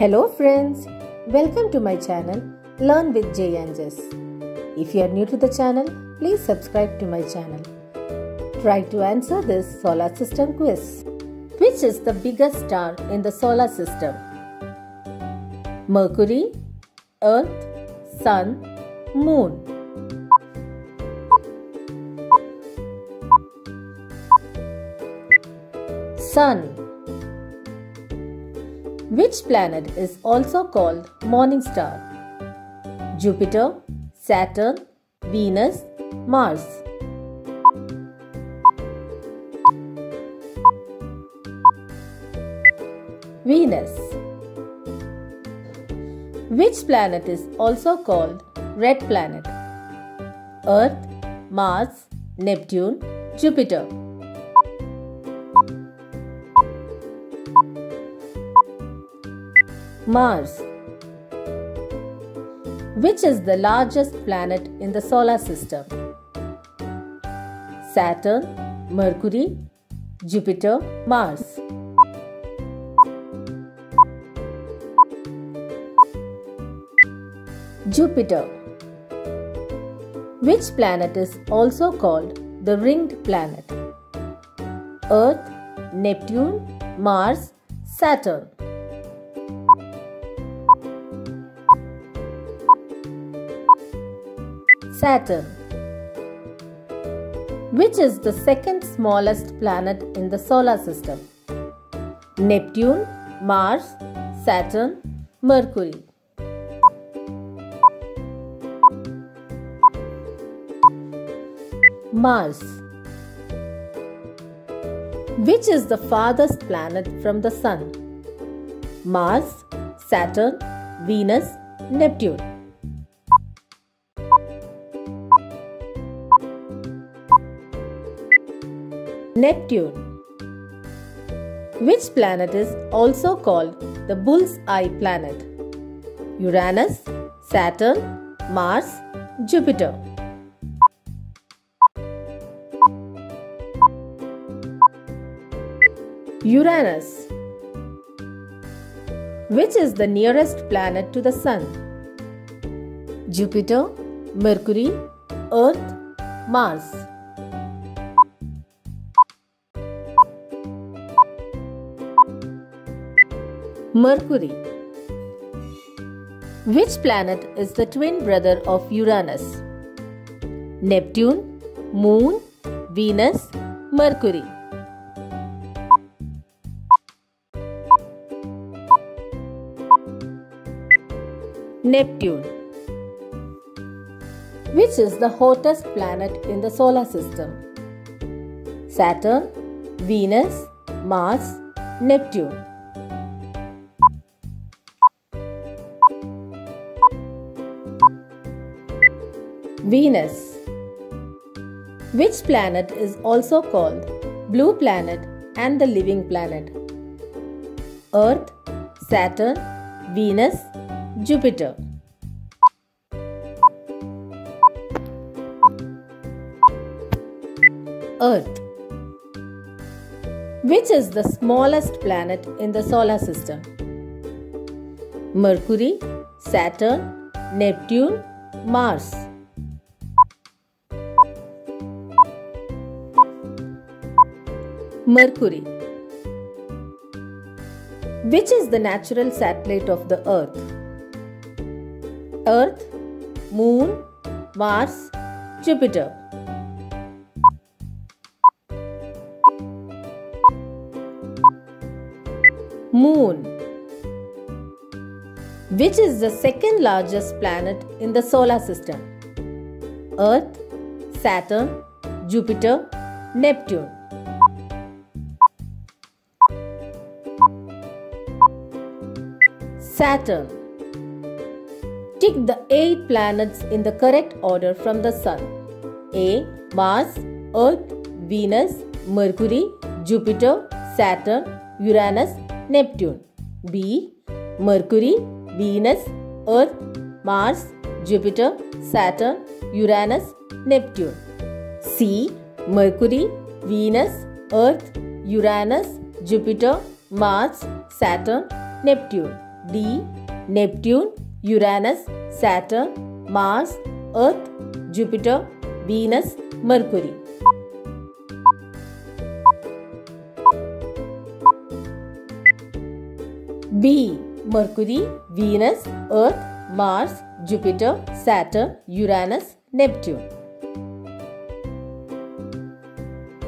Hello friends, welcome to my channel Learn with Jay and Jezz. If you are new to the channel, please subscribe to my channel. Try to answer this solar system quiz. Which is the biggest star in the solar system? Mercury, Earth, Sun, Moon. Sun. Which planet is also called morning star? Jupiter, Saturn, Venus, Mars. Venus. Which planet is also called red planet? Earth, Mars, Neptune, Jupiter. Mars. Which is the largest planet in the solar system? Saturn, Mercury, Jupiter, Mars. Jupiter. Which planet is also called the ringed planet? Earth, Neptune, Mars, Saturn. Saturn. Which is the second smallest planet in the solar system? Neptune, Mars, Saturn, Mercury. Mars. Which is the farthest planet from the Sun? Mars, Saturn, Venus, Neptune. Neptune. Which planet is also called the bull's eye planet? Uranus, Saturn, Mars, Jupiter. Uranus. Which is the nearest planet to the Sun? Jupiter, Mercury, Earth, Mars. Mercury. Which planet is the twin brother of Uranus? Neptune, Moon, Venus, Mercury. Neptune. Which is the hottest planet in the solar system? Saturn, Venus, Mars, Neptune. Venus. Which planet is also called blue planet and the living planet? Earth, Saturn, Venus, Jupiter. Earth. Which is the smallest planet in the solar system? Mercury, Saturn, Neptune, Mars. Mercury. Which is the natural satellite of the Earth? Earth, Moon, Mars, Jupiter. Moon. Which is the second largest planet in the solar system? Earth, Saturn, Jupiter, Neptune. Saturn. Tick the 8 planets in the correct order from the Sun A. Mars, Earth, Venus, Mercury, Jupiter, Saturn, Uranus, Neptune. B. Mercury, Venus, Earth, Mars, Jupiter, Saturn, Uranus, Neptune. C. Mercury, Venus, Earth, Uranus, Jupiter, Mars, Saturn, Neptune. D. Neptune, Uranus, Saturn, Mars, Earth, Jupiter, Venus, Mercury. B. Mercury, Venus, Earth, Mars, Jupiter, Saturn, Uranus, Neptune.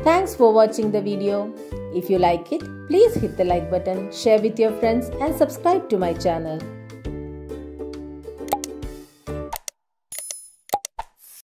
Thanks for watching the video. If you like it, please hit the like button, share with your friends and subscribe to my channel.